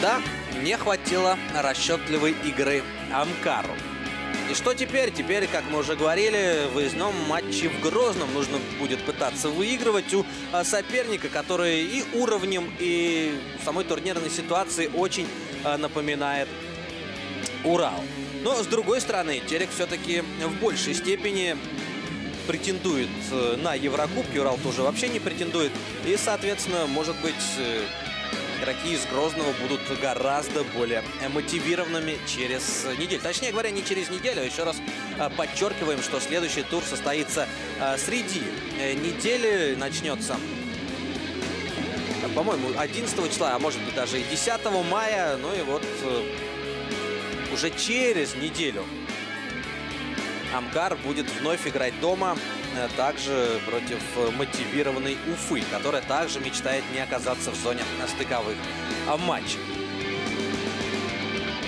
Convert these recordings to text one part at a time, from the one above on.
Да, не хватило расчетливой игры Амкару. И что теперь? Теперь, как мы уже говорили, в выездном матче в Грозном нужно будет пытаться выигрывать у а, соперника, который и уровнем, и самой турнирной ситуации очень а, напоминает Урал. Но, с другой стороны, Терек все-таки в большей степени претендует э, на Еврокубки. Урал тоже вообще не претендует. И, соответственно, может быть, э, игроки из Грозного будут гораздо более мотивированными через неделю. Точнее говоря, не через неделю. Еще раз э, подчеркиваем, что следующий тур состоится среди недели. Начнется по-моему, 11 числа, а может быть даже и 10 мая. Ну и вот уже через неделю Амкар будет вновь играть дома, э, также против э, мотивированной Уфы, которая также мечтает не оказаться в зоне стыковых матчей.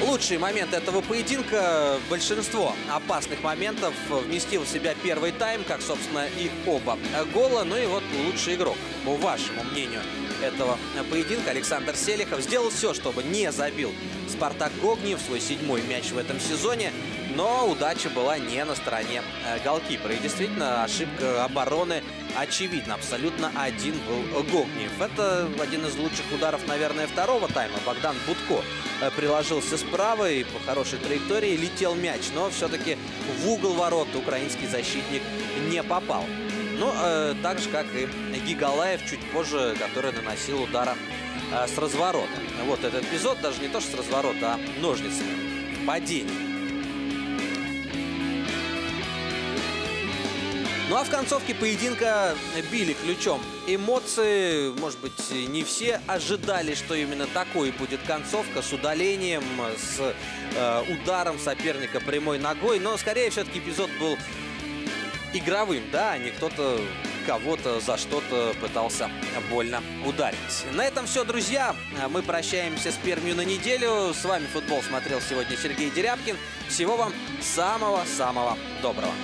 Лучший момент этого поединка, большинство опасных моментов вместил в себя первый тайм, как, собственно, и оба гола. Ну и вот лучший игрок, по вашему мнению, этого поединка Александр Селихов сделал все, чтобы не забил Спартак Гогни в свой седьмой мяч в этом сезоне. Но удача была не на стороне э, голкипера. И действительно, ошибка обороны очевидна. Абсолютно один был Гогниев. Это один из лучших ударов, наверное, второго тайма. Богдан Будко э, приложился справа и по хорошей траектории летел мяч. Но все-таки в угол ворот украинский защитник не попал. Ну, э, так же, как и Гигалаев чуть позже, который наносил удара э, с разворота. Вот этот эпизод, даже не то, что с разворота, а ножницами. Падение. Ну а в концовке поединка били ключом. Эмоции, может быть, не все ожидали, что именно такой будет концовка с удалением, с э, ударом соперника прямой ногой. Но скорее все-таки эпизод был игровым, да, а не кто-то кого-то за что-то пытался больно ударить. На этом все, друзья. Мы прощаемся с Пермью на неделю. С вами футбол смотрел сегодня Сергей Дерябкин. Всего вам самого-самого доброго.